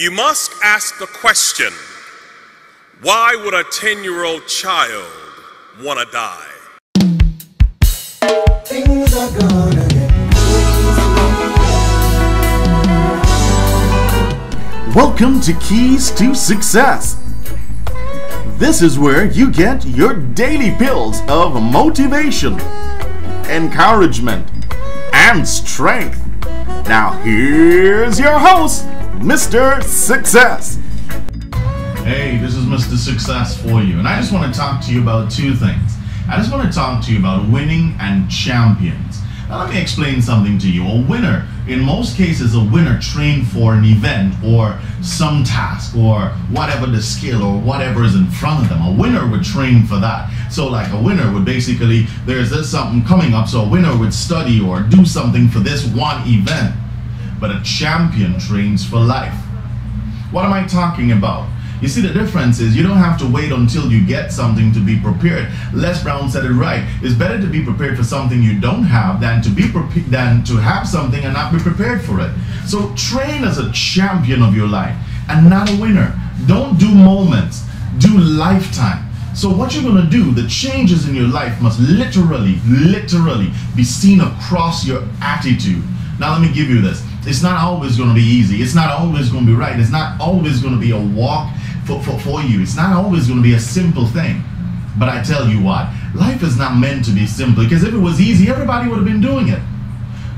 You must ask the question why would a 10 year old child want to die? Things are gonna get Welcome to Keys to Success. This is where you get your daily pills of motivation, encouragement, and strength. Now, here's your host, Mr. Success. Hey, this is Mr. Success for you, and I just want to talk to you about two things. I just want to talk to you about winning and champions. Now, let me explain something to you. A winner, in most cases, a winner trained for an event or some task or whatever the skill or whatever is in front of them. A winner would train for that. So, like a winner would basically, there's this something coming up, so a winner would study or do something for this one event. But a champion trains for life. What am I talking about? You see, the difference is you don't have to wait until you get something to be prepared. Les Brown said it right. It's better to be prepared for something you don't have than to be than to have something and not be prepared for it. So train as a champion of your life and not a winner. Don't do moments. Do lifetime. So what you're going to do, the changes in your life must literally, literally be seen across your attitude. Now let me give you this. It's not always going to be easy. It's not always going to be right. It's not always going to be a walk for, for, for you. It's not always going to be a simple thing. But I tell you what, life is not meant to be simple because if it was easy, everybody would have been doing it.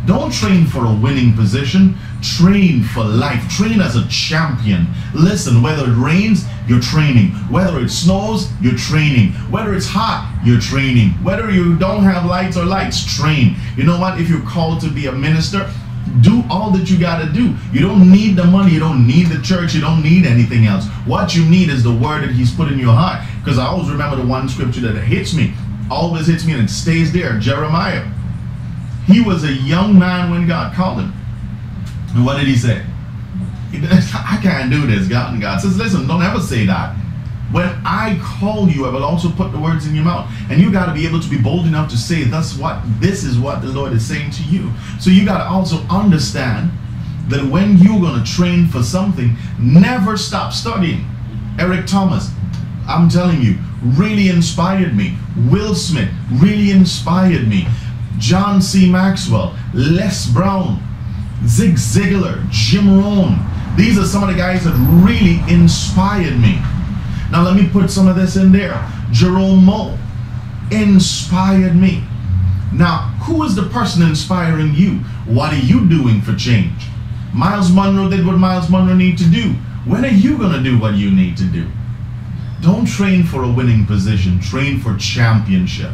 Don't train for a winning position. Train for life. Train as a champion. Listen, whether it rains, you're training. Whether it snows, you're training. Whether it's hot, you're training. Whether you don't have lights or lights, train. You know what? If you're called to be a minister, do all that you got to do. You don't need the money. You don't need the church. You don't need anything else. What you need is the word that He's put in your heart. Because I always remember the one scripture that hits me, always hits me, and it stays there. Jeremiah. He was a young man when God called him. And what did he say? I can't do this, God. And God says, listen, don't ever say that. When I call you, I will also put the words in your mouth. And you got to be able to be bold enough to say, "That's what this is what the Lord is saying to you. So you got to also understand that when you're going to train for something, never stop studying. Eric Thomas, I'm telling you, really inspired me. Will Smith really inspired me. John C. Maxwell, Les Brown, Zig Ziglar, Jim Rohn. These are some of the guys that really inspired me. Now let me put some of this in there. Jerome Moe inspired me. Now, who is the person inspiring you? What are you doing for change? Myles Munroe did what Myles Munroe need to do. When are you going to do what you need to do? Don't train for a winning position, train for championship.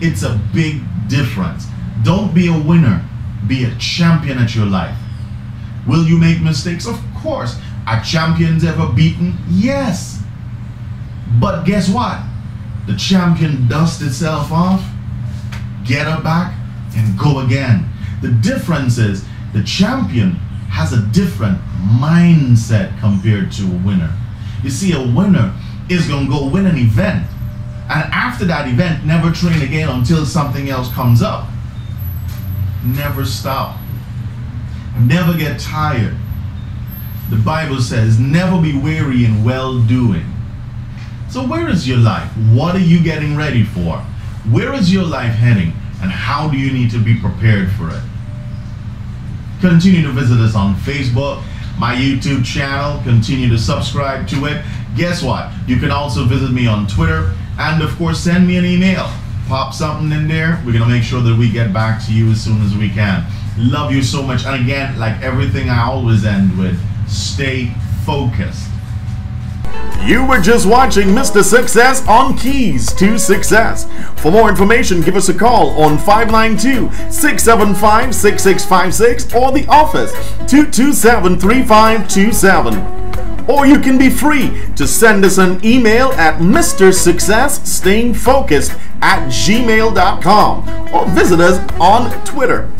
It's a big difference. Don't be a winner, be a champion at your life. Will you make mistakes? Of course. Are champions ever beaten? Yes. But guess what? The champion dusts itself off, get her back, and go again. The difference is the champion has a different mindset compared to a winner. You see, a winner is going to go win an event, and after that event, never train again until something else comes up. Never stop. Never get tired the Bible says, never be weary in well doing. So, where is your life? What are you getting ready for? Where is your life heading? And how do you need to be prepared for it? Continue to visit us on Facebook, my YouTube channel. Continue to subscribe to it. Guess what? You can also visit me on Twitter. And of course, send me an email. Pop something in there. We're going to make sure that we get back to you as soon as we can. Love you so much. And again, like everything I always end with, Stay focused. You were just watching Mr. Success on Keys to Success. For more information, give us a call on 592 675 6656 or the office 227 3527. Or you can be free to send us an email at Mr. Success Staying Focused at gmail.com or visit us on Twitter